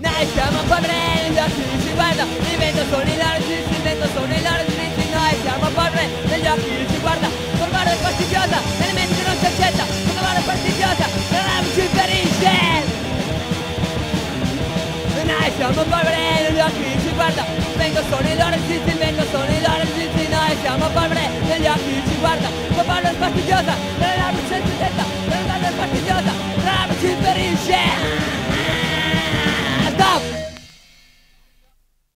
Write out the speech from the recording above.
Noi siamo poveri negli occhi ci guarda Li vento solo i loro giusti, il solo i loro giusti Noi siamo poveri negli occhi ci guarda Col guardo fastidiosa, nelle menti non si accetta Con guardo fastidiosa, la rama ci ferisce. Noi siamo poveri negli occhi ci guarda Vengo solo i loro giusti, vengo solo i loro giusti Noi siamo poveri negli occhi ci guarda.